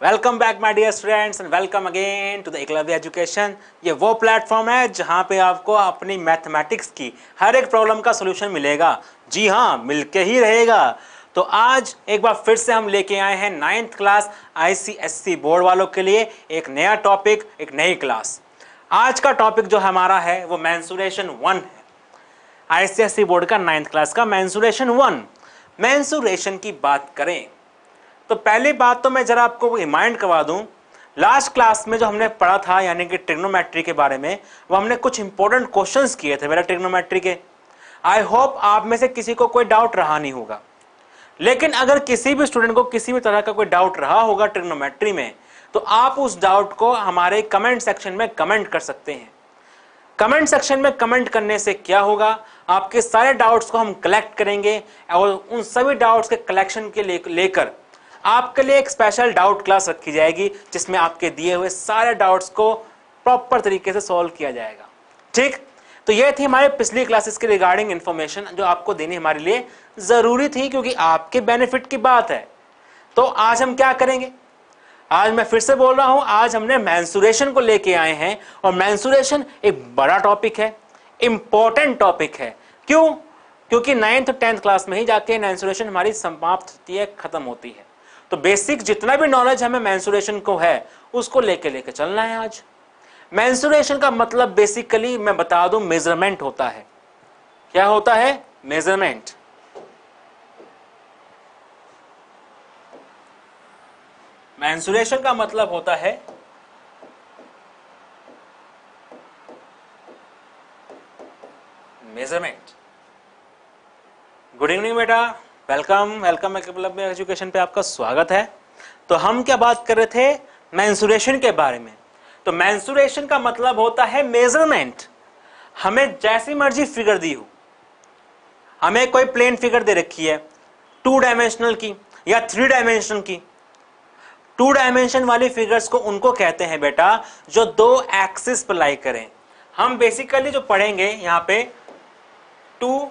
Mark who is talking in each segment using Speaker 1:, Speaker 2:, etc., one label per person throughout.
Speaker 1: Welcome back my dear students and welcome again to the Eklavya education ये वो platform है जहाँ पे आपको अपनी मैथमेटिक्स की हर एक प्रॉब्लम का सोल्यूशन मिलेगा। जी हाँ मिलके ही रहेगा। तो आज एक बार फिर से हम लेके आए हैं नाइन्थ क्लास आईसीएससी बोर्ड वालों के लिए एक नया टॉपिक एक नई क्लास आज का टॉपिक जो हमारा है, वो मैंसुरेशन वन है। आईसीएससी बोर्ड का नाइन्थ क्लास का मैंसुरेशन वन मैंसुरेशन की बात करें तो पहली बात तो मैं जरा आपको रिमाइंड करवा दूँ। लास्ट क्लास में जो हमने पढ़ा था, यानी कि ट्रिग्नोमेट्री के बारे में, वो हमने कुछ इंपॉर्टेंट क्वेश्चंस किए थे मेरा ट्रिग्नोमेट्री के। आई होप आप में से किसी को कोई डाउट रहा नहीं होगा। लेकिन अगर किसी भी स्टूडेंट को किसी भी तरह का कोई डाउट रहा होगा ट्रिग्नोमेट्री में तो आप उस डाउट को हमारे कमेंट सेक्शन में कमेंट कर सकते हैं। कमेंट सेक्शन में कमेंट करने से क्या होगा? आपके सारे डाउट्स को हम कलेक्ट करेंगे और उन सभी डाउट्स के कलेक्शन के लेकर आपके लिए एक स्पेशल डाउट क्लास रखी जाएगी, जिसमें आपके दिए हुए सारे डाउट्स को प्रॉपर तरीके से सॉल्व किया जाएगा। ठीक? तो ये थी हमारे पिछली क्लासेस के रिगार्डिंग इन्फॉर्मेशन जो आपको देनी हमारे लिए ज़रूरी थी, क्योंकि आपके बेनिफिट की बात है। तो आज हम क्या करेंगे? आज मैं फिर से बोल रहा हूँ, आज हमने मैंसुरेशन को लेके आए हैं, और मैंसुरेशन एक बड़ा टॉपिक है इंपॉर्टेंट टॉपिक है। क्यों? क्योंकि नाइन्थ टेंथ क्लास में ही जाके मैंसुरेशन हमारी समाप्त होती है, खत्म होती है। तो बेसिक जितना भी नॉलेज हमें मैंसुरेशन को है, उसको लेके लेके चलना है आज। मैंसुरेशन का मतलब बेसिकली मैं बता दूँ मेज़रमेंट होता है। क्या होता है? मेज़रमेंट मैंसुरेशन का मतलब होता है मेज़रमेंट गुड इवनिंग बेटा। वेलकम वेलकम एजुकेशन पे आपका स्वागत है। तो हम क्या बात कर रहे थे? मैंसुरेशन के बारे में। तो मैंसुरेशन का मतलब होता है मेज़रमेंट हमें जैसी मर्ज़ी फिगर दी हो। हमें कोई प्लेन फिगर दे रखी है। टू डायमेंशनल की या थ्री डायमेंशनल की। टू डायमेंशन वाली फिगर्स को उनको कहते हैं बेटा, जो दो एक्सिस पर लाई करें। हम बेसिकली जो पढ़ेंगे यहाँ पे टू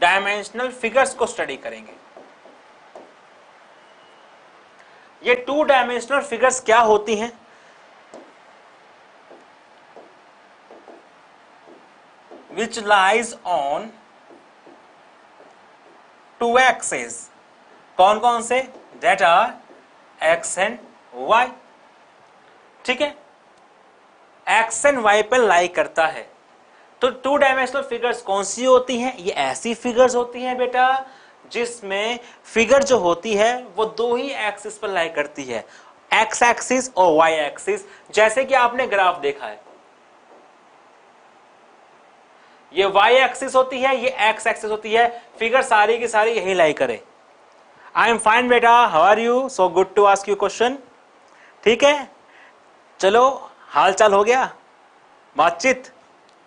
Speaker 1: डायमेंशनल फिगर्स को स्टडी करेंगे। ये टू डायमेंशनल फिगर्स क्या होती हैं? Which lies on two axes कौन कौन से? That are X and Y ठीक है? एक्स एंड वाई पर लाई करता है। तो टू डायमेंशनल फिगर्स कौन सी होती हैं? ये ऐसी फिगर्स होती हैं बेटा, जिसमें फिगर जो होती है, वो दो ही एक्सिस पर लाई करती है। एक्स एक्सिस और वाई एक्सिस जैसे कि आपने ग्राफ देखा है। ये वाई एक्सिस होती है, ये एक्स एक्सिस होती है। फिगर सारी की सारी यही लाई करे। आई एम फाइन बेटा how are you so good to ask you question ठीक है? चलो हाल चाल हो गया? बातचीत?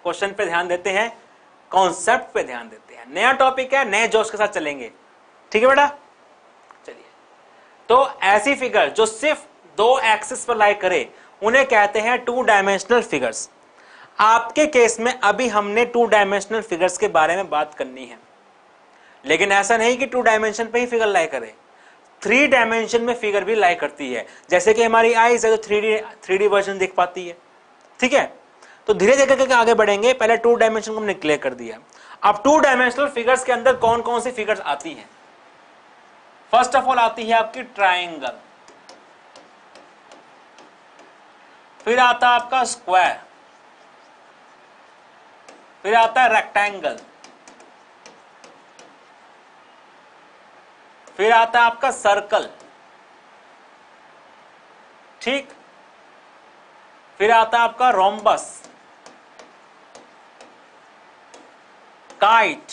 Speaker 1: क्वेश्चन पे ध्यान देते हैं कॉन्सेप्ट पे ध्यान देते हैं। नया टॉपिक है, नए जोश के साथ चलेंगे। ठीक है बेटा? चलिए। तो ऐसी फिगर जो सिर्फ़ दो एक्सिस पर लाई करे, उन्हें कहते हैं टू डायमेंशनल फिगर्स आपके केस में अभी हमने टू डायमेंशनल फिगर्स के बारे में बात करनी है। लेकिन ऐसा नहीं कि टू डायमेंशन पे ही फिगर लाई करे। थ्री डायमेंशन में फिगर भी लाई करती है। जैसे कि हमारी आईज है जो three D three D version देख पाती है। ठीक है? तो धीरे धीरे करके आगे बढ़ेंगे। पहले टू डायमेंशन को हमने क्लियर कर दिया। अब टू डायमेंशनल फिगर्स के अंदर कौन कौन सी फिगर्स आती हैं? फ़र्स्ट ऑफ़ ऑल आती है आपकी ट्राइंगल फिर आता है आपका स्क्वायर फिर आता है रेक्टेंगल फिर आता है आपका सर्कल ठीक? फिर आता है आपका रोम्बस काइट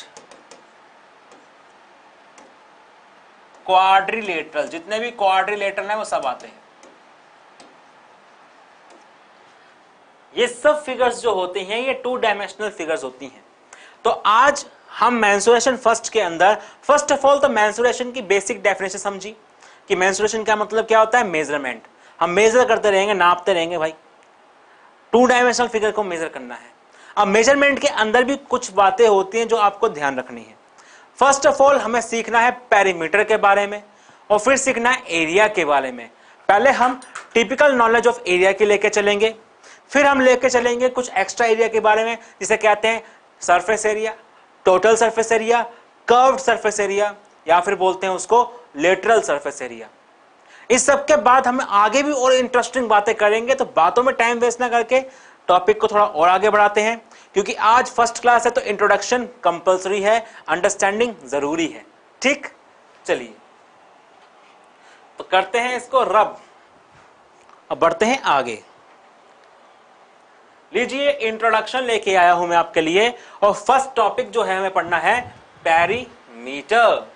Speaker 1: क्वाड्रिलेटरल, जितने भी क्वाड्रिलेटरल हैं, वो सब आते हैं। ये सब फिगर्स जो होती हैं, ये टू डायमेंशनल फिगर्स होती हैं। तो आज हम मैंसुरेशन फ़र्स्ट के अंदर फ़र्स्ट ऑफ़ ऑल तो मैंसुरेशन की बेसिक डेफिनेशन समझी कि मैंसुरेशन का मतलब क्या होता है? मेज़रमेंट हम मेजर करते रहेंगे, नापते रहेंगे भाई। टू डायमेंशनल फिगर को मेजर करना है। अब मेज़रमेंट के अंदर भी कुछ बातें होती हैं जो आपको ध्यान रखनी है। फ़र्स्ट ऑफ़ ऑल हमें सीखना है पेरीमीटर के बारे में और फिर सीखना है एरिया के बारे में। पहले हम टिपिकल नॉलेज ऑफ़ एरिया के लेके चलेंगे, फिर हम लेके चलेंगे कुछ एक्स्ट्रा एरिया के बारे में, जिसे कहते हैं surface area total surface area curved surface area या फिर बोलते हैं उसको लेटरल सरफेस एरिया इस सब के बाद हम आगे भी और इंटरेस्टिंग बातें करेंगे तो बातों में टाइम वेस्ट ना करके टॉपिक को थोड़ा और आगे बढ़ाते हैं। क्योंकि आज फ़र्स्ट क्लास है तो इंट्रोडक्शन कंपलसरी है अंडरस्टैंडिंग ज़रूरी है। ठीक? चलिए। तो करते हैं इसको रब अब बढ़ते हैं आगे। लीजिए इंट्रोडक्शन लेके आया हूँ मैं आपके लिए और फ़र्स्ट टॉपिक जो है हमें पढ़ना है पेरीमीटर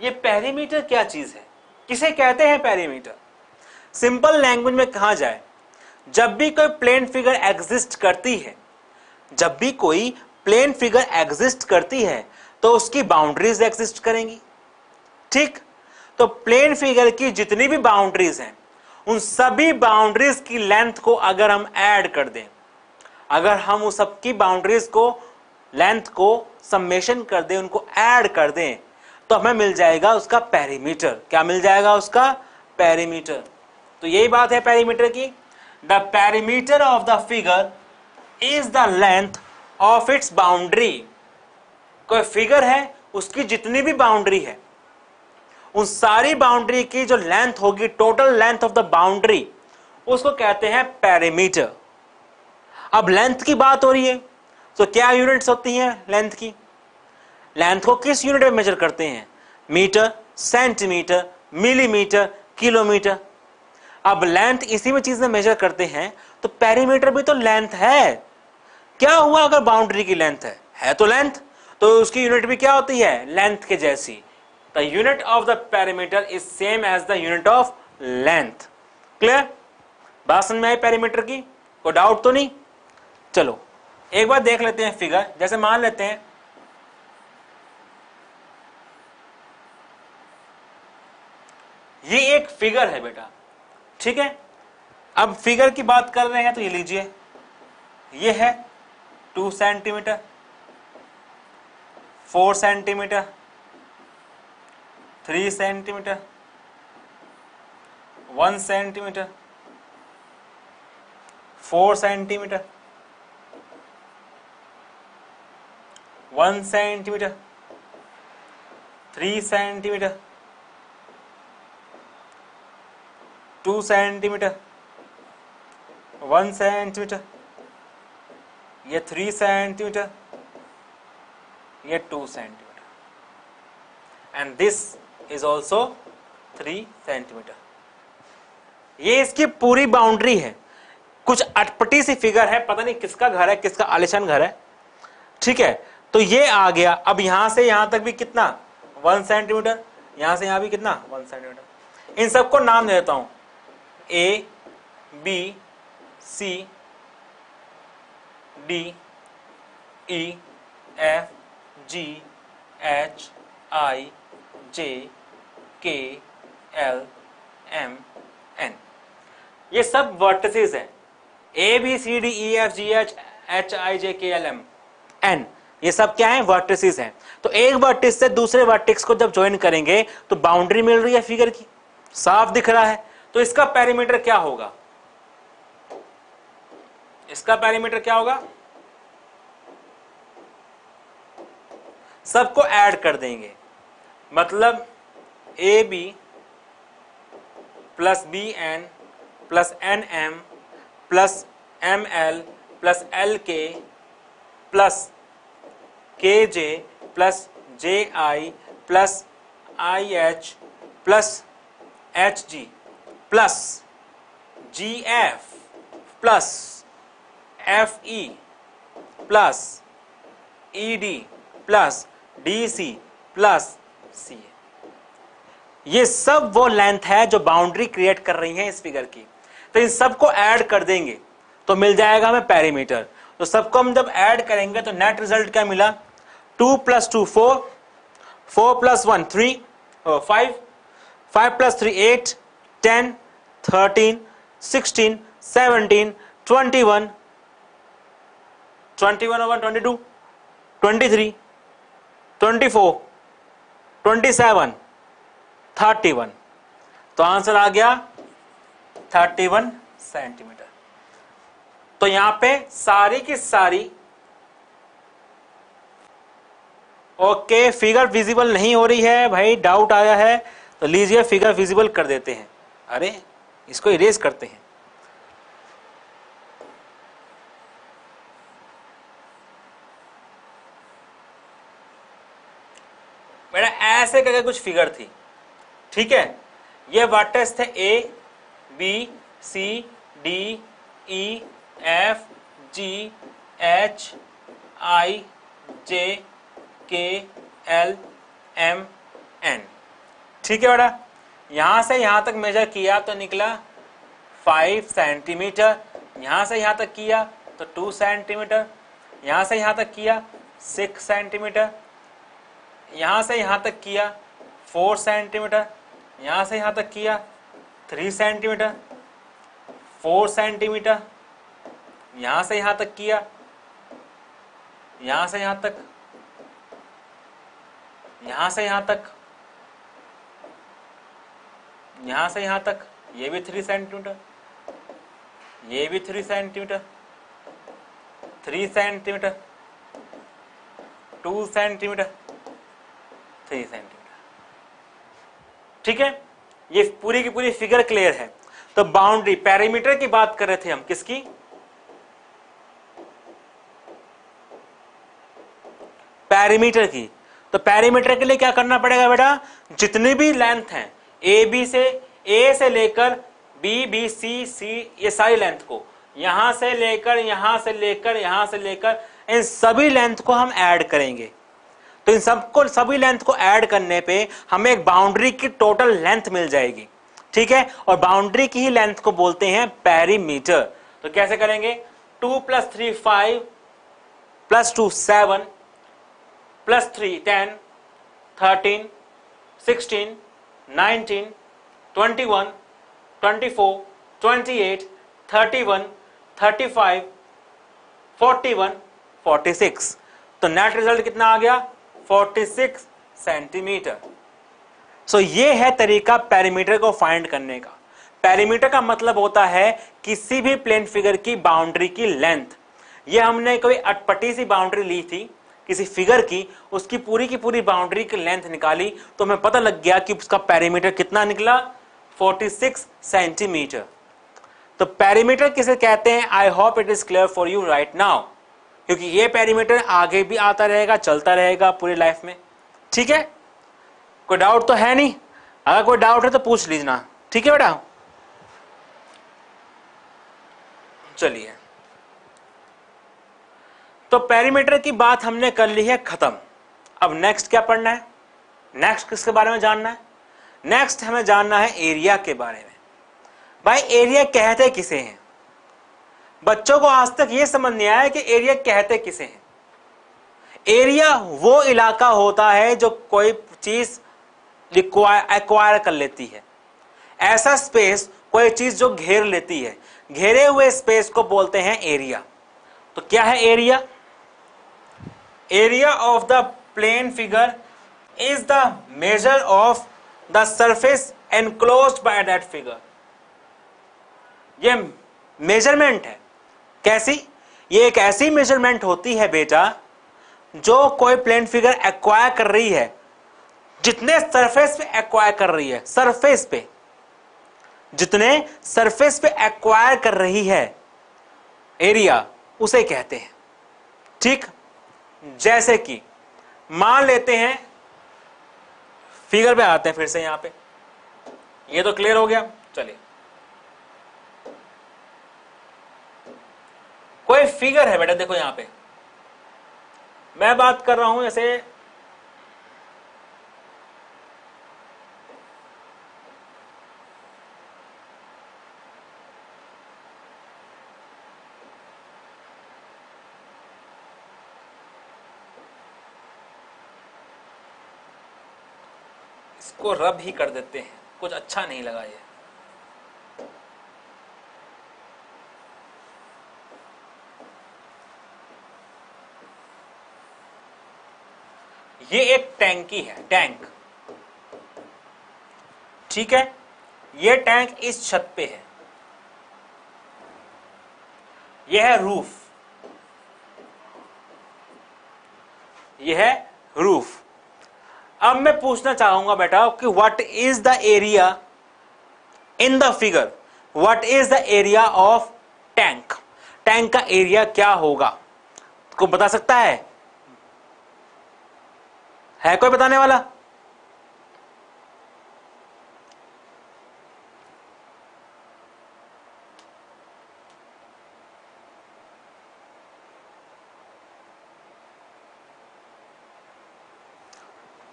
Speaker 1: ये पेरीमीटर क्या चीज़ है? किसे कहते हैं पेरीमीटर सिंपल लैंग्वेज में कहा जाए, जब भी कोई प्लेन फिगर एग्जिस्ट करती है जब भी कोई प्लेन फिगर एग्जिस्ट करती है तो उसकी बाउंड्रीज एग्जिस्ट करेंगी। ठीक? तो प्लेन फिगर की जितनी भी बाउंड्रीज हैं, उन सभी बाउंड्रीज की लेंथ को अगर हम ऐड कर दें, अगर हम उस सबकी बाउंड्रीज को, लेंथ को सम्मेशन कर दें, उनको ऐड कर दें तो हमें मिल जाएगा उसका पेरीमीटर। क्या मिल जाएगा उसका? पेरीमीटर। तो यही बात है पेरीमीटर की। The perimeter of the figure is the length of its boundary कोई फिगर है, उसकी जितनी भी बाउंड्री है, उन सारी बाउंड्री की जो लेंथ होगी total length of the boundary उसको कहते हैं पेरीमीटर अब लेंथ की बात हो रही है तो क्या यूनिट्स होती हैं लेंथ की? लेंथ को किस यूनिट में मेजर करते हैं? मीटर सेंटीमीटर मिलीमीटर किलोमीटर अब लेंथ इसी में चीज़ में मेजर करते हैं तो पेरीमीटर भी तो लेंथ है। क्या हुआ अगर बाउंड्री की लेंथ है? है तो लेंथ तो उसकी यूनिट भी क्या होती है? लेंथ के जैसी। The unit of the perimeter is same as the unit of length clear बात में आई पेरीमीटर की? कोई डाउट तो नहीं? चलो, एक बार देख लेते हैं फिगर जैसे मान लेते हैं, ये एक फिगर है बेटा। ठीक है? अब फिगर की बात कर रहे हैं तो ये लीजिए। ये है two centimetre four centimetre three centimetre one centimetre four centimetre one centimetre three centimetre two centimetre one centimetre, ये थ्री सेंटीमीटर, ये two centimetre. And this is also three centimetre. ये इसकी पूरी बाउंड्री है। कुछ अटपटी सी फिगर है, पता नहीं किसका घर है, किसका आलिशान घर है। ठीक है तो ये आ गया। अब यहाँ से यहाँ तक भी कितना? One centimetre. यहाँ से यहाँ भी कितना? One centimetre. इन सबको नाम दे देता हूँ। A B C D E F G H I J K L M N ये सब वर्टिसेस हैं. A B C D E F G H H I J K L M N ये सब क्या है? वर्टिसेस हैं. तो एक वर्टिस से दूसरे वर्टिक्स को जब ज्वाइन करेंगे तो बाउंड्री मिल रही है फिगर की. साफ़ दिख रहा है. तो इसका पैरामीटर क्या होगा? इसका पैरामीटर क्या होगा? सबको ऐड कर देंगे। मतलब A B plus B N plus N M plus M L plus L K plus K J plus J I plus I H plus H G plus G F plus F E plus E D plus D C plus C ये सब वो length है जो boundary create कर रही है इस figure की। तो इन सबको ऐड कर देंगे तो मिल जाएगा हमें पेरीमीटर तो सबको हम जब ऐड करेंगे तो नेट रिज़ल्ट क्या मिला? Two plus two four four plus one three five five plus three eight ten thirteen sixteen seventeen twenty one twenty one one twenty two twenty three twenty four twenty seven thirty one तो answer आ गया thirty one centimetre तो यहाँ पे सारी की सारी okay figure visible नहीं हो रही है भाई डाउट आया है तो लीजिए फिगर विजिबल कर देते हैं। अरे, इसको इरेज करते हैं मेरा ऐसे करके कुछ फिगर थी। ठीक है? ये वर्टेक्स थे A B C D E F G H I J K L M N ठीक है बेटा? यहाँ से यहाँ तक मेजर किया तो निकला फाइव सेंटीमीटर यहाँ से यहाँ तक किया तो टू सेंटीमीटर यहाँ से यहाँ तक किया सिक्स सेंटीमीटर यहाँ से यहाँ तक किया, फोर सेंटीमीटर, यहाँ से यहाँ तक किया, थ्री सेंटीमीटर, फोर सेंटीमीटर, यहाँ से यहाँ तक किया, यहाँ से यहाँ तक, यहाँ से यहाँ तक, यहाँ से यहाँ तक, ये भी थ्री सेंटीमीटर, ये भी three centimetre three centimetre, two centimetre three centimetre. ठीक है? ये पूरी की पूरी फिगर क्लियर है। तो बाउंड्री, पैरामीटर की बात कर रहे थे हम, किसकी? पैरामीटर की। तो पैरामीटर के लिए क्या करना पड़ेगा बेटा? जितनी भी लेंथ हैं ए बी से ए से लेकर बी बी सी सी ये सारी लेंथ को, यहाँ से लेकर, यहाँ से लेकर, यहाँ से लेकर, इन सभी लेंथ को हम ऐड करेंगे। तो इन सबको, सभी लेंथ को ऐड करने पे हमें एक बाउंड्री की टोटल लेंथ मिल जाएगी। ठीक है? और बाउंड्री की ही लेंथ को बोलते हैं पैरीमीटर तो कैसे करेंगे? Two plus three five plus two seven plus three ten thirteen sixteen nineteen twenty one twenty four twenty eight thirty one thirty five forty one forty six तो नेट रिज़ल्ट कितना आ गया? 46 सेंटीमीटर। सो ये है तरीका पैरीमीटर को find करने का। पैरीमीटर का मतलब होता है किसी भी प्लेन फिगर की बाउंड्री की लेंथ ये हमने कोई अटपटी सी बाउंड्री ली थी, किसी फिगर की, उसकी पूरी की पूरी बाउंड्री की लेंथ निकाली तो हमें पता लग गया कि उसका पैरीमीटर कितना निकला? 46 सेंटीमीटर। तो पैरीमीटर किसे कहते हैं? I hope it is clear for you right now क्योंकि ये पैरीमीटर आगे भी आता रहेगा, चलता रहेगा पूरी लाइफ में। ठीक है? कोई डाउट तो है नहीं। अगर कोई डाउट है तो पूछ लीजना ठीक है बेटा? चलिए। तो पैरीमीटर की बात हमने कर ली है खत्म। अब नेक्स्ट क्या पढ़ना है? नेक्स्ट किसके बारे में जानना है? नेक्स्ट हमें जानना है एरिया के बारे में। भाई एरिया कहते किसे हैं? बच्चों को आज तक यह समझ नहीं आया कि एरिया कहते किसे हैं। एरिया वो इलाका होता है जो कोई चीज़ एक्वायर कर लेती है। ऐसा स्पेस कोई चीज़ जो घेर लेती है। घेरे हुए स्पेस को बोलते हैं एरिया तो क्या है area area of the plane figure is the measure of the surface enclose by that figure ये मेज़रमेंट है। कैसी? ये एक ऐसी मेज़रमेंट होती है बेटा, जो कोई प्लेन फिगर एक्वायर कर रही है। जितने सरफेस पे एक्वायर कर रही है सरफेस पे। जितने सरफेस पे एक्वायर कर रही है एरिया उसे कहते हैं। ठीक? जैसे कि, मान लेते हैं फिगर पे आते हैं फिर से यहाँ पे। ये तो क्लियर हो गया। चलिए। कोई फिगर है बेटा, देखो यहाँ पे। मैं बात कर रहा हूँ जैसे इसको रब ही कर देते हैं। कुछ अच्छा नहीं लगा ये। ये एक टैंकी है, टैंक। ठीक है? ये टैंक इस छत पे है। यह है रूफ। यह है रूफ। अब मैं पूछना चाहूँगा बेटा कि what is the area in the figure what is the area of tank tank का एरिया क्या होगा? को बता सकता है? है कोई बताने वाला?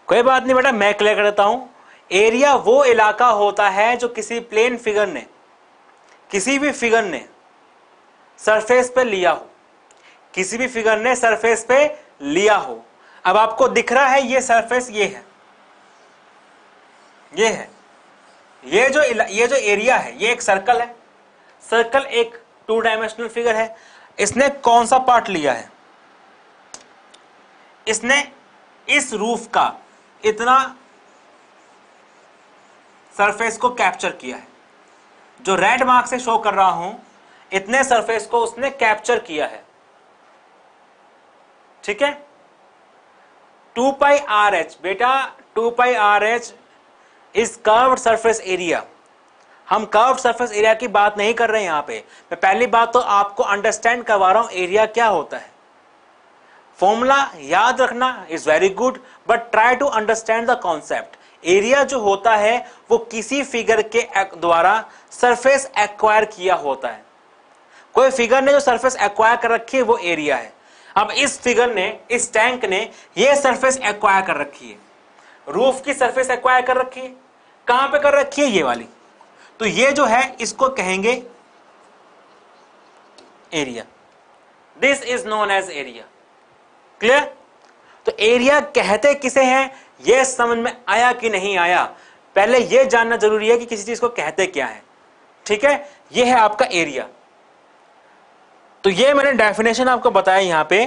Speaker 1: कोई बात नहीं बेटा, मैं क्लियर कर देता हूँ। एरिया वो इलाका होता है जो किसी प्लेन फिगर ने, किसी भी फिगर ने सरफेस पे लिया हो। किसी भी फिगर ने सरफेस पे लिया हो। अब आपको दिख रहा है ये सरफेस ये है। ये है। ये जो ये जो एरिया है, ये एक सर्कल है। सर्कल एक टू डायमेंशनल फिगर है। इसने कौन सा पार्ट लिया है? इसने इस रूफ का इतना सरफेस को कैप्चर किया है। जो रेड मार्क से शो कर रहा हूँ, इतने सरफेस को उसने कैप्चर किया है। ठीक है? टू पाई आर एच, बेटा, two pi R H is curve surface area हम कर्व सरफेस एरिया की बात नहीं कर रहे हैं यहाँ पे। मैं पहली बात तो आपको अंडरस्टैंड करवा रहा हूँ एरिया क्या होता है। फॉर्मूला याद रखना is very good but try to understand the concept area जो होता है, वो किसी फिगर के द्वारा सरफेस एक्वायर किया होता है। कोई फिगर ने जो सरफेस एक्वायर कर रखी है, वो एरिया है। अब इस फिगर ने, इस टैंक ने ये सरफेस एक्वायर कर रखी है। रूफ की सरफेस एक्वायर कर रखी है। कहाँ पे कर रखी है? ये वाली। तो ये जो है, इसको कहेंगे area this is known as area clear तो एरिया कहते किसे हैं? यह समझ में आया कि नहीं आया? पहले यह जानना ज़रूरी है कि किसी चीज़ को कहते क्या है। ठीक है? यह है आपका एरिया तो ये मैंने डेफिनेशन आपको बताया यहाँ पे।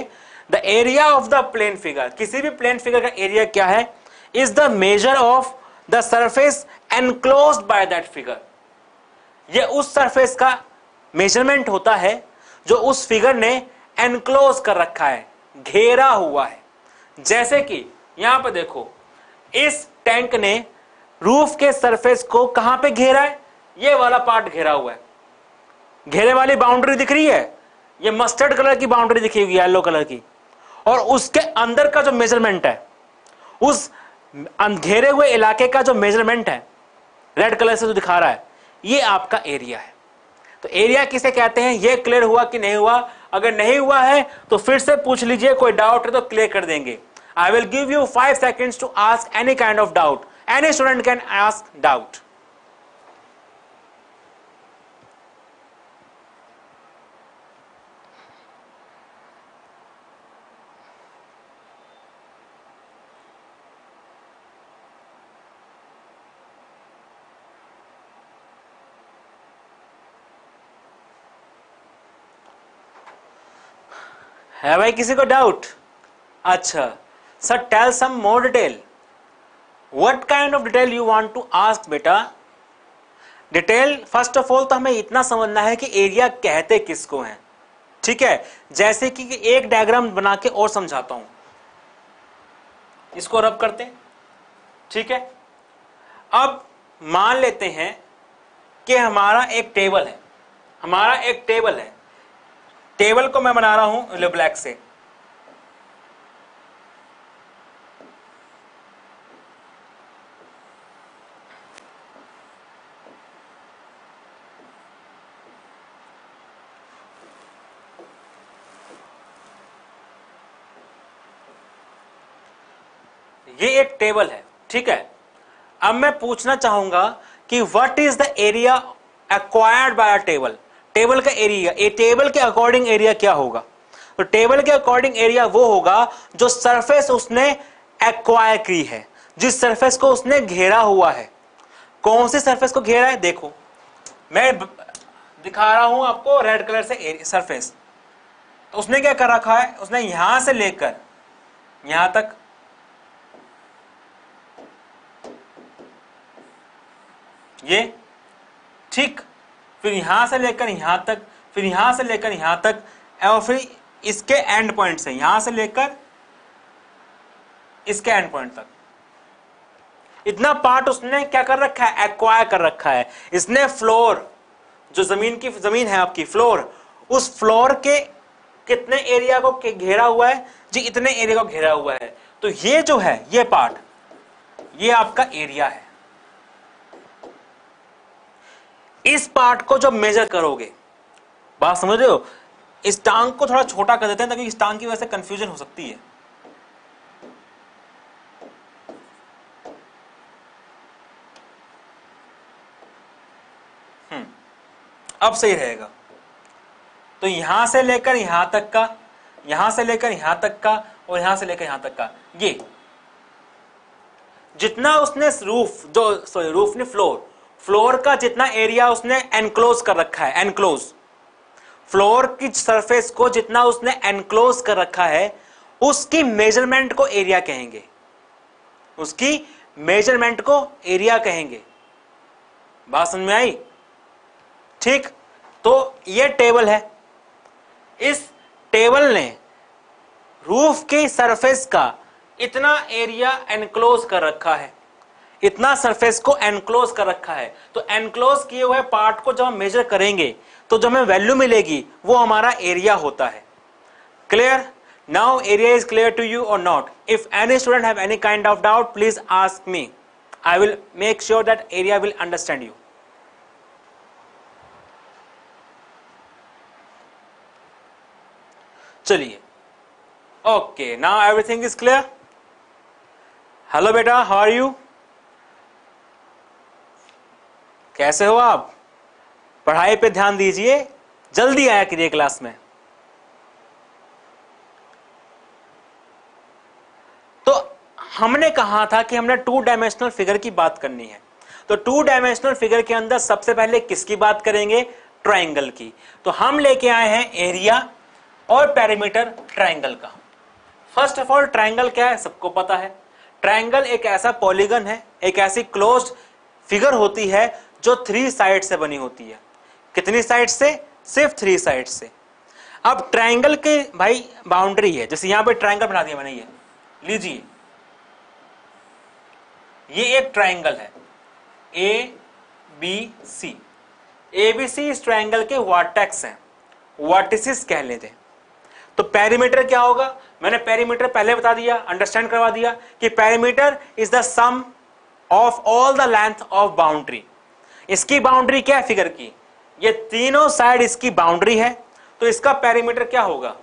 Speaker 1: The area of the plane figure किसी भी प्लेन फिगर का एरिया क्या है? Is the measure of the surface enclose by that figure ये उस सरफेस का मेज़रमेंट होता है, जो उस फिगर ने एनक्लोज कर रखा है, घेरा हुआ है। जैसे कि, यहाँ पर देखो, इस टैंक ने रूफ के सरफेस को कहाँ पे घेरा है? ये वाला पार्ट घेरा हुआ है। घेरे वाली बाउंड्री दिख रही है? ये मस्टर्ड कलर की बाउंड्री दिखी हुई येलो कलर की। और उसके अंदर का जो मेज़रमेंट है, उस घेरे हुए इलाके का जो मेज़रमेंट है रेड कलर से जो दिखा रहा है, ये आपका एरिया है। तो एरिया किसे कहते हैं? ये क्लियर हुआ कि नहीं हुआ? अगर नहीं हुआ है तो फिर से पूछ लीजिए, कोई डाउट है तो क्लियर कर देंगे। I will give you five seconds to ask any kind of doubt any student can ask doubt है भाई किसी को डाउट अच्छा sir tell some more detail what kind of detail you want to ask बेटा? Detail first of all तो हमें इतना समझना है कि एरिया कहते किसको हैं। ठीक है? जैसे कि एक डायग्राम बना के और समझाता हूँ। इसको रब करते ठीक है? अब मान लेते हैं कि हमारा एक टेबल है। हमारा एक टेबल है। टेबल को मैं बना रहा हूँ ब्लैक से। ये एक टेबल है, ठीक है? अब मैं पूछना चाहूँगा कि what is the area acquired by a table table का एरिया ए टेबल के अकॉर्डिंग एरिया क्या होगा? तो टेबल के अकॉर्डिंग एरिया वो होगा जो सरफेस उसने एक्वायर की है। जिस सरफेस को उसने घेरा हुआ है। कौन सी सरफेस को घेरा है? देखो। मैं दिखा रहा हूँ आपको रेड कलर से सरफेस तो उसने क्या कर रखा है? उसने यहाँ से लेकर, यहाँ तक ये ठीक फिर यहाँ से लेकर यहाँ तक, फिर यहाँ से लेकर यहाँ तक, और फिर इसके एंड पॉइंट से, यहाँ से लेकर इसके एंड पॉइंट तक। इतना पार्ट उसने क्या कर रखा है? एक्वायर कर रखा है। इसने फ्लोर जो ज़मीन की, ज़मीन है आपकी फ्लोर उस फ्लोर के कितने एरिया को घेरा हुआ है? जी, इतने एरिया को घेरा हुआ है। तो ये जो है, ये पार्ट ये आपका एरिया है। इस पार्ट को जब मेजर करोगे, बात समझ रहे हो? इस टांग को थोड़ा छोटा कर देते हैं ताकि इस टांग की वजह से कंफ्यूजन हो सकती है। हम्म अब सही रहेगा। तो यहाँ से लेकर यहाँ तक का, यहाँ से लेकर यहाँ तक का और यहाँ से लेकर यहाँ तक का। ये, जितना उसने रूफ, जो सॉरी रूफ ने फ्लोर फ्लोर का जितना एरिया उसने एनक्लोज कर रखा है एनक्लोज फ्लोर की सरफेस को जितना उसने एनक्लोज कर रखा है, उसकी मेज़रमेंट को एरिया कहेंगे। उसकी मेज़रमेंट को एरिया कहेंगे। बात समझ में आई? ठीक तो ये टेबल है। इस टेबल ने रूफ की सरफेस का इतना एरिया एनक्लोज कर रखा है। इतना सरफेस को एनक्लोज कर रखा है। तो एनक्लोज किए हुए पार्ट को जब हम मेजर करेंगे तो जो हमें वैल्यू मिलेगी, वो हमारा एरिया होता है। Clear now area is clear to you और not if any student have any kind of doubt please ask me I will make sure that area will understand you चलिए। Okay now everything is clear hello बेटा how are you कैसे हो आप? पढ़ाई पे ध्यान दीजिए, जल्दी आया करिए क्लास में। तो हमने कहा था कि हमने टू डायमेंशनल फिगर की बात करनी है। तो टू डायमेंशनल फिगर के अंदर सबसे पहले किसकी बात करेंगे? ट्राइंगल की। तो हम लेके आए हैं एरिया और पैरामीटर ट्राइंगल का। फ़र्स्ट ऑफ़ ऑल ट्राइंगल क्या है? सबको पता है। ट्राइंगल एक ऐसा पॉलीगन है, एक ऐसी क्लोज फिगर होती है जो थ्री साइड से बनी होती है। कितनी साइड से? सिर्फ़ थ्री साइड से। अब ट्राइंगल के भाई बाउंड्री है। जैसे यहाँ पे ट्राइंगल बना दिया मैंने ये। लीजिए। ये एक ट्राइंगल है। A B C A B सी इस ट्राइंगल के वार्टेक्स हैं। वार्टिसिस कह लेते हैं। तो पेरीमीटर क्या होगा? मैंने पेरीमीटर पहले बता दिया अंडरस्टैंड करवा दिया कि perimeter is the sum of all the length of boundary इसकी बाउंड्री क्या है फिगर की? ये तीनों साइड इसकी बाउंड्री है तो इसका पेरीमीटर क्या होगा?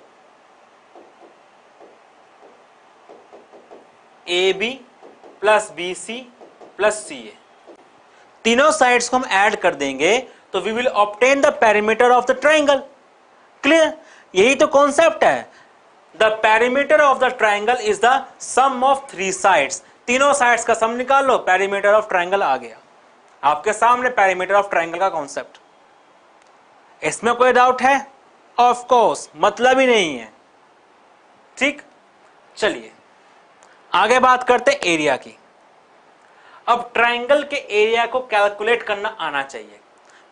Speaker 1: A B plus B C plus C A तीनों साइड्स को हम ऐड कर देंगे तो we will obtain the perimeter of the triangle clear यही तो कॉन्सेप्ट है। The perimeter of the triangle is the sum of three sides तीनों साइड्स का सम निकाल लो पेरीमीटर ऑफ़ ट्राइंगल आ गया। आपके सामने पैरामीटर ऑफ़ ट्राइंगल का कॉन्सेप्ट इसमें कोई डाउट है? ऑफ़ कोर्स मतलब ही नहीं है। ठीक? चलिए, आगे बात करते एरिया की। अब ट्राइंगल के एरिया को कैलकुलेट करना आना चाहिए।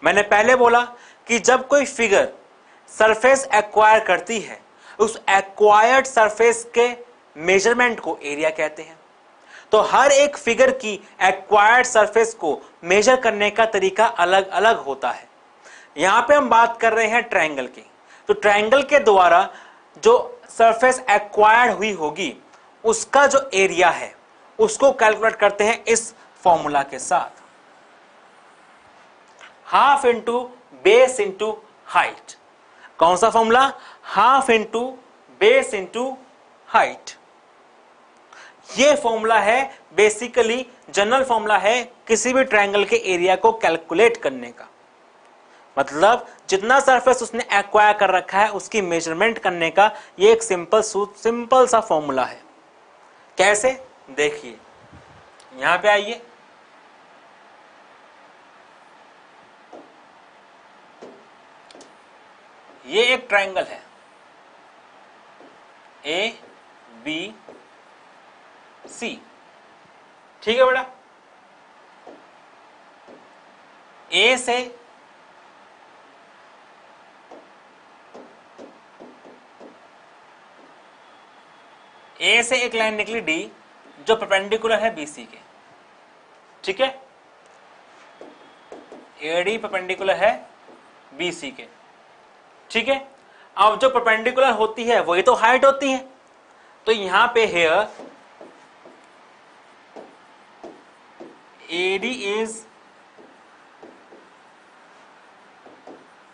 Speaker 1: मैंने पहले बोला कि जब कोई फिगर सरफेस एक्वायर करती है, उस एक्वायर्ड सरफेस के मेज़रमेंट को एरिया कहते हैं। तो हर एक फिगर की एक्वायर्ड सरफेस को मेजर करने का तरीका अलग अलग होता है। यहाँ पे हम बात कर रहे हैं ट्रायंगल की। तो ट्रायंगल के द्वारा जो सरफेस एक्वायर्ड हुई होगी, उसका जो एरिया है, उसको कैलकुलेट करते हैं इस फॉर्मूला के साथ। Half into base into height कौन सा formula half into base into height ये फॉर्मूला है बेसिकली जनरल फॉर्मूला है किसी भी ट्रायंगल के एरिया को कैलकुलेट करने का। मतलब जितना सरफेस उसने एक्वायर कर रखा है, उसकी मेज़रमेंट करने का, ये एक सिंपल सिंपल सा फॉर्मूला है। कैसे? देखिए। यहाँ पे आइए। ये एक ट्रायंगल है। A B C. ठीक है बेटा? ए से ए से एक लाइन निकली डी जो परपेंडिकुलर है बीसी के। ठीक है? एडी परपेंडिकुलर है बीसी के। ठीक है? अब जो परपेंडिकुलर होती है, वही तो हाइट होती है। तो यहाँ पे here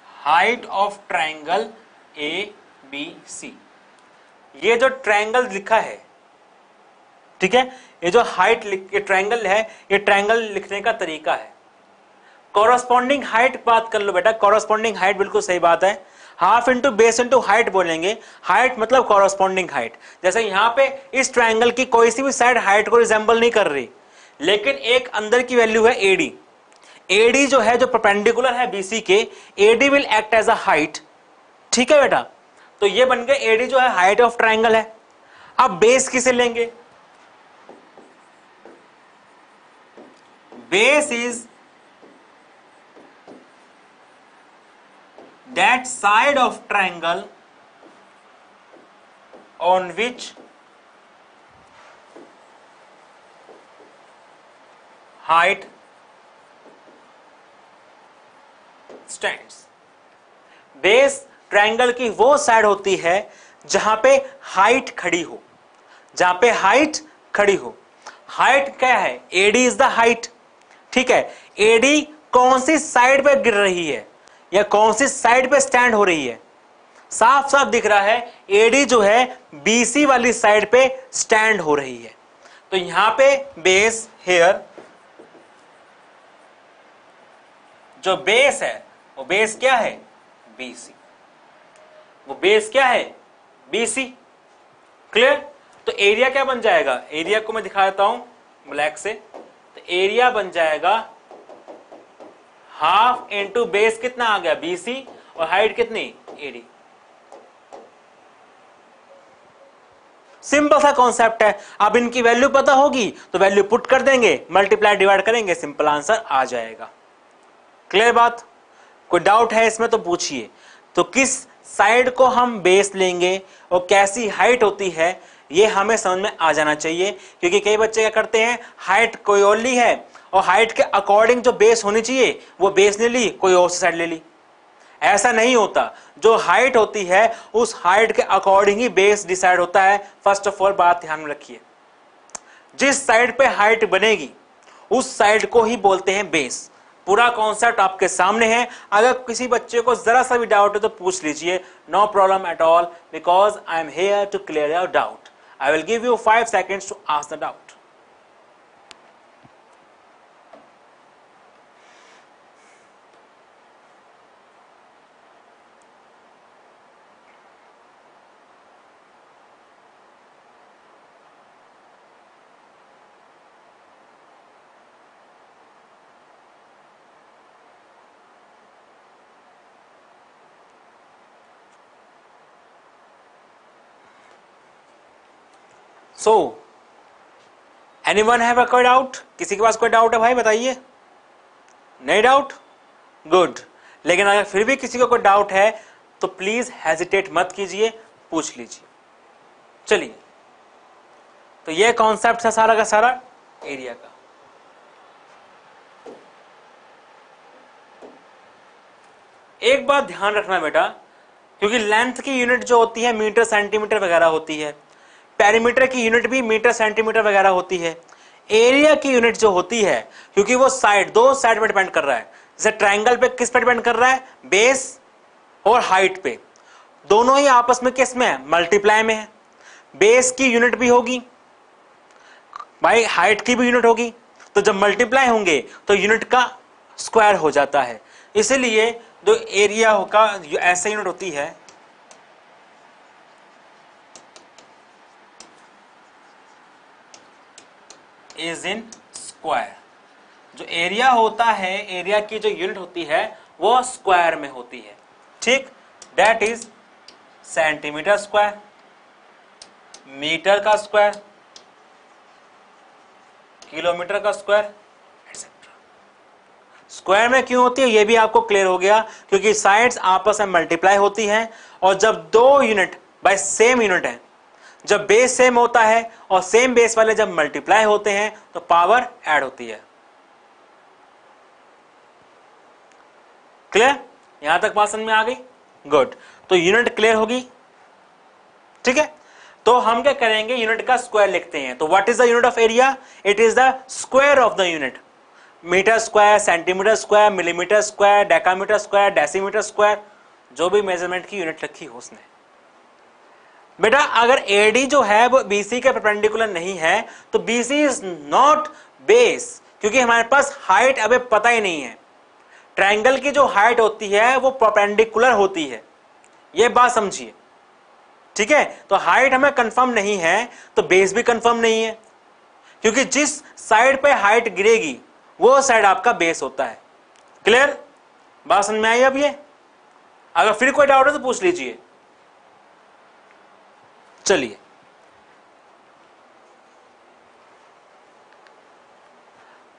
Speaker 1: height of triangle A B C ये जो ट्रायंगल लिखा है, ठीक है? ये जो हाइट ये ट्रायंगल है, ये ट्रायंगल लिखने का तरीका है। कॉरस्पॉन्डिंग हाइट बात कर लो बेटा कॉरस्पॉन्डिंग हाइट बिल्कुल सही बात है। Half into base into height बोलेंगे। हाइट मतलब कॉरस्पॉन्डिंग हाइट जैसे यहाँ पे इस ट्रायंगल की कोई सी भी साइड हाइट को रिजेंबल नहीं कर रही। लेकिन एक अंदर की वैल्यू है एडी एडी जो है, जो परपेंडिकुलर है बीसी के AD will act as a height ठीक है बेटा? तो ये बन गए एडी जो है हाइट ऑफ़ ट्राइंगल है। अब बेस किसे लेंगे? Base is that side of triangle on which height stands base triangle की वो साइड होती है जहाँ पे हाइट खड़ी हो, जहाँ पे हाइट खड़ी हो। हाइट क्या है? एडी इज़ द हाइट ठीक है? एडी कौन सी साइड पे गिर रही है या कौन सी साइड पे स्टैंड हो रही है? साफ़ साफ़ दिख रहा है एडी जो है बीसी वाली साइड पे स्टैंड हो रही है। तो यहाँ पे बेस हेयर जो बेस है, वो बेस क्या है? बीसी वो बेस क्या है? बीसी क्लियर तो एरिया क्या बन जाएगा? एरिया को मैं दिखा देता हूँ ब्लैक से। तो एरिया बन जाएगा हाफ़ इंटू बेस कितना आ गया? बीसी और हाइट कितनी? एडी सिंपल सा कॉन्सेप्ट है। अब इनकी वैल्यू पता होगी तो वैल्यू पुट कर देंगे मल्टीप्लाई डिवाइड करेंगे सिंपल आंसर आ जाएगा। क्लियर बात? कोई डाउट है इसमें तो पूछिए। तो किस साइड को हम बेस लेंगे और कैसी हाइट होती है, ये हमें समझ में आ जाना चाहिए। क्योंकि कई बच्चे क्या करते हैं हाइट कोई और ली है और हाइट के अकॉर्डिंग जो बेस होनी चाहिए, वो बेस ने ली, कोई और साइड ले ली। ऐसा नहीं होता। जो हाइट होती है, उस हाइट के अकॉर्डिंग ही बेस डिसाइड होता है। फ़र्स्ट ऑफ़ ऑल बात ध्यान में रखिए। जिस साइड पे हाइट बनेगी, उस साइड को ही बोलते हैं बेस पूरा कॉन्सेप्ट आपके सामने है। अगर किसी बच्चे को जरा सा भी डाउट है तो पूछ लीजिए। No problem at all because I am here to clear your doubt I will give you five seconds to ask the doubt so. Any one have कोई डाउट किसी के पास कोई डाउट है भाई, बताइए। नहीं डाउट गुड लेकिन अगर फिर भी किसी को कोई डाउट है तो प्लीज़ हेजिटेट मत कीजिए, पूछ लीजिए। चलिए। तो ये कॉन्सेप्ट है सारा का सारा एरिया का। एक बात ध्यान रखना बेटा, क्योंकि लेंथ की यूनिट जो होती है मीटर सेंटीमीटर वगैरह होती है पेरीमीटर की यूनिट भी मीटर सेंटीमीटर वगैरह होती है। एरिया की यूनिट जो होती है, क्योंकि वो साइड दो साइड पे डिपेंड कर रहा है। जैसे ट्राइंगल पे किस पे डिपेंड कर रहा है? बेस और हाइट पे। दोनों ही आपस में किसमें है? मल्टीप्लाई में है। बेस की यूनिट भी होगी। भाई हाइट की भी यूनिट होगी। तो जब मल्टीप्लाई होंगे तो यूनिट का स्क्वायर हो जाता है। इसीलिए जो एरिया का ऐसा यूनिट होती है इज़ इन स्क्वायर जो एरिया होता है एरिया की जो यूनिट होती है, वो स्क्वायर में होती है। ठीक? That is centimetre square metre का स्क्वायर किलोमीटर का स्क्वायर एक्सेट्रा स्क्वायर में क्यों होती है? ये भी आपको क्लियर हो गया, क्योंकि साइड्स आपस में मल्टीप्लाई होती हैं, और जब दो यूनिट बाय सेम यूनिट है जब बेस सेम होता है और सेम बेस वाले जब मल्टीप्लाई होते हैं तो पावर ऐड होती है। क्लियर यहाँ तक समझ में आ गई? गुड तो यूनिट क्लियर होगी? ठीक है? तो हम क्या करेंगे? यूनिट का स्क्वायर लिखते हैं। तो what is the unit of area it is the square of the unit metre square centimetre square millimetre square decametre square decimetre square जो भी मेज़रमेंट की यूनिट रखी हो उसने। बेटा, अगर एडी जो है वो बीसी के परपेंडिकुलर नहीं है तो बीसी इज़ नॉट बेस क्योंकि हमारे पास हाइट अभी पता ही नहीं है। ट्रायंगल की जो हाइट होती है, वो परपेंडिकुलर होती है। ये बात समझिए। ठीक है? तो हाइट हमें कंफर्म नहीं है तो बेस भी कंफर्म नहीं है। क्योंकि जिस साइड पे हाइट गिरेगी, वो साइड आपका बेस होता है। क्लियर बात समझ में आई अब ये? अगर फिर कोई डाउट है तो पूछ लीजिए। चलिए।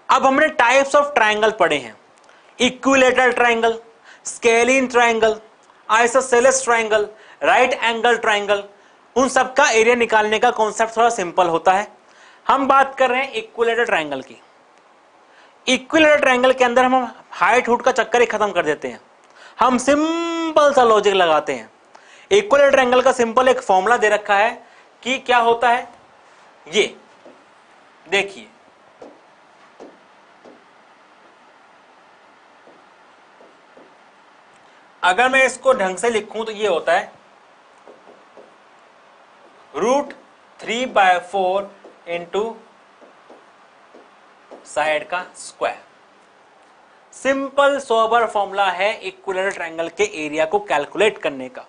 Speaker 1: अब हमने टाइप्स ऑफ़ ट्रायंगल पढ़े हैं। Equilateral triangle scalene triangle isosceles triangle right angle triangle उन सब का एरिया निकालने का कॉन्सेप्ट थोड़ा सिंपल होता है। हम बात कर रहे हैं इक्विलेटर ट्रायंगल की। इक्विलेटर ट्रायंगल के अंदर हम हाइट हुड का चक्कर ही खत्म कर देते हैं। हम सिंपल सा लॉजिक लगाते हैं। इक्वल ट्रायंगल का सिंपल एक फॉर्मूला दे रखा है कि क्या होता है? ये। देखिए। अगर मैं इसको ढंग से लिखूं तो ये होता है। Root three by four into side का स्क्वायर सिंपल सोबर फॉर्मूला है इक्वल ट्रायंगल के एरिया को कैलकुलेट करने का।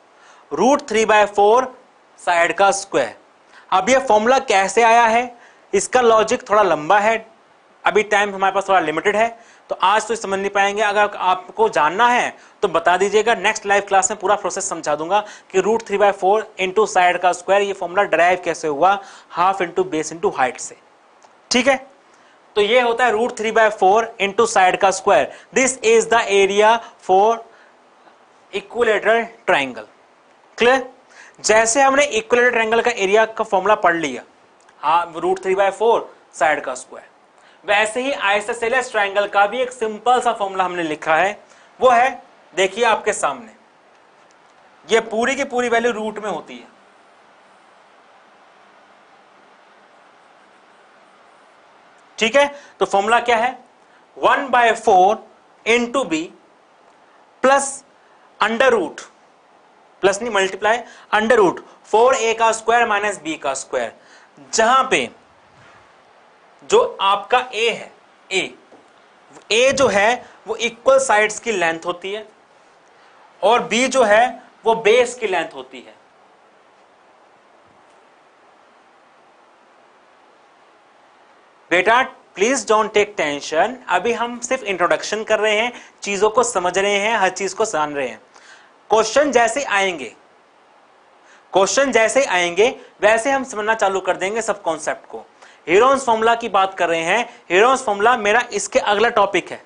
Speaker 1: Root three by four side का स्क्वायर। अब ये फॉर्मूला कैसे आया है? इसका लॉजिक थोड़ा लंबा है। अभी टाइम हमारे पास थोड़ा लिमिटेड है तो आज तो समझ नहीं पाएँगे। अगर आपको जानना है तो बता दीजिएगा। नेक्स्ट लाइव क्लास में पूरा प्रोसेस समझा दूँगा कि root three by four into side का स्क्वायर, ये फॉर्मूला ड्राइव कैसे हुआ? Half into base into height से। ठीक है? तो ये होता है root three by four into side का square. This is the area for equilateral triangle clear जैसे हमने इक्वलेटर ट्रायंगल का एरिया का फॉर्मूला पढ़ लिया। Root three by four side का स्क्वायर वैसे ही आइसोसेलेस ट्रायंगल का भी एक सिंपल सा फॉर्मूला हमने लिखा है। वो है, देखिए आपके सामने। ये पूरी की पूरी वैल्यू रूट में होती है। ठीक है? तो फॉर्मूला क्या है? One by four into B plus under root plus नहीं multiply under root four A का स्क्वायर माइनस बी का स्क्वायर जहाँ पे जो आपका ए है ए ए जो है, वो इक्वल साइड्स की लेंथ होती है, और बी जो है, वो बेस की लेंथ होती है। बेटा प्लीज़ डोंट टेक टेंशन अभी हम सिर्फ़ इंट्रोडक्शन कर रहे हैं, चीज़ों को समझ रहे हैं, हर चीज़ को जान रहे हैं। क्वेश्चन जैसे आएँगे। क्वेश्चन जैसे आएँगे, वैसे हम समझना चालू कर देंगे सब कॉन्सेप्ट को। हीरोन्स फॉर्मूला की बात कर रहे हैं। हीरोन्स फॉर्मूला मेरा इसके अगला टॉपिक है।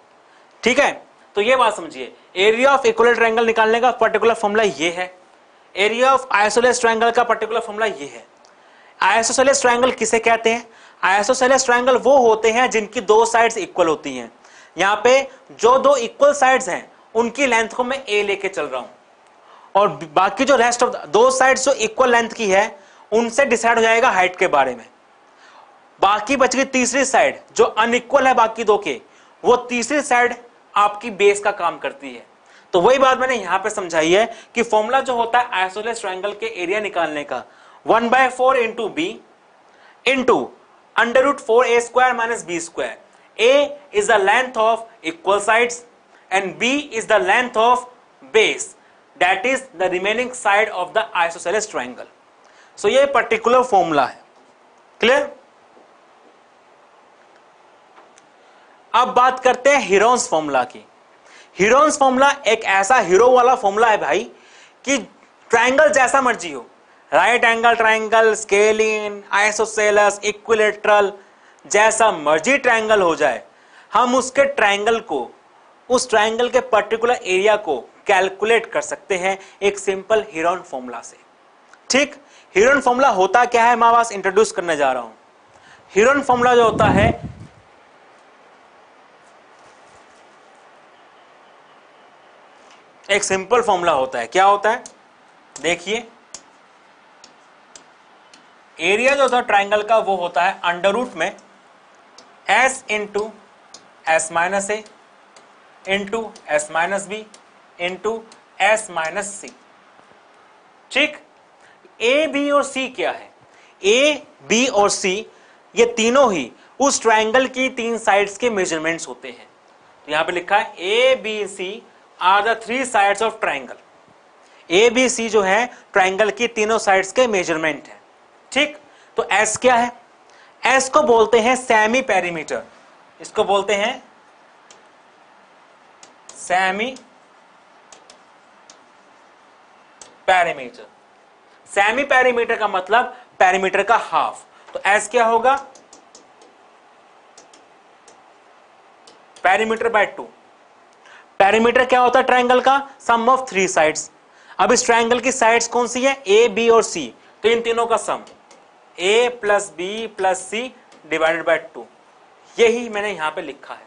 Speaker 1: ठीक है? तो ये बात समझिए। एरिया ऑफ़ इक्वल ट्रायंगल निकालने का पर्टिकुलर फॉर्मूला ये है। एरिया ऑफ़ आइसोलेस ट्रायंगल का पर्टिकुलर फॉर्मूला ये है। आइसोसेलेस ट्रायंगल किसे कहते हैं? आइसोसेलेस ट्रायंगल वो होते हैं जिनकी दो साइड्स इक्वल होती हैं। यहाँ पे जो दो इक्वल साइड्स हैं, उनकी लेंथ को मैं ए लेके चल रहा हूँ। और बाकी जो रेस्ट ऑफ़ दो साइड जो इक्वल लेंथ की है, उनसे डिसाइड हो जाएगा हाइट के बारे में। बाकी बच गई तीसरी साइड जो अनइक्वल है बाकी दो के, वो तीसरी साइड आपकी बेस का काम करती है। तो वही बात मैंने यहाँ पे समझाई है कि फॉर्मूला जो होता है आइसोलेस ट्रायंगल के एरिया निकालने का one by four into B into under root four A square minus B square A is the length of equal sides and B is the length of base that is the remaining side of the isosceles triangle. So, ये particular formula है। Clear अब बात करते हैं Heron's formula की। Heron's formula एक ऐसा hero वाला फॉर्मूला है भाई कि ट्राइंगल जैसा मर्ज़ी हो। Right angle triangle scalene isosceles equilateral जैसा मर्ज़ी ट्राइंगल हो जाए, हम उसके ट्राइंगल को, उस ट्राइंगल के पर्टिकुलर एरिया को कैलकुलेट कर सकते हैं एक सिंपल हिरोन फॉर्मूला से। ठीक? हिरोन फॉर्मूला होता क्या है? मैं बस इंट्रोड्यूस करने जा रहा हूँ। हिरोन फॉर्मूला जो होता है, एक सिंपल फॉर्मूला होता है। क्या होता है? देखिए। एरिया जो होता है ट्राइंगल का, वो होता है अंडर रूट में S into S minus A into S minus B into S minus C ठीक? ए बी और सी क्या है? ए बी और सी ये तीनों ही उस ट्राइंगल की तीन साइड्स के मेजरमेंट्स होते हैं। तो यहाँ पे लिखा है A B C are the three sides of triangle A B C जो है ट्राइंगल की तीनों साइड्स के मेज़रमेंट है। ठीक? तो एस क्या है? एस को बोलते हैं सेमी पेरीमीटर इसको बोलते हैं सेमी पेरीमीटर। सेमी पेरीमीटर का मतलब पेरीमीटर का हाफ़। तो एस क्या होगा? Perimeter by two. पेरीमीटर क्या होता है ट्रायंगल का? Sum of three sides. अब इस ट्रायंगल की साइड्स कौन सी है? ए, बी और सी। तो इन तीनों का sum. A plus B plus C divided by two. यही मैंने यहाँ पे लिखा है।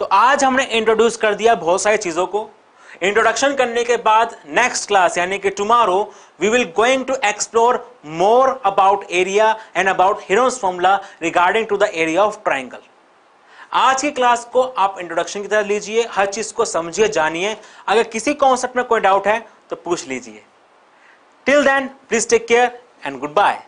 Speaker 1: तो आज हमने इंट्रोड्यूस कर दिया बहुत सारी चीज़ों को। इंट्रोडक्शन करने के बाद नेक्स्ट क्लास यानी कि tomorrow we will going to explore more about area and about Heron's formula regarding to the area of triangle आज की क्लास को आप इंट्रोडक्शन की तरह लीजिए, हर चीज़ को समझिए, जानिए। अगर किसी कॉन्सेप्ट में कोई डाउट है तो पूछ लीजिए। Till then please take care and good bye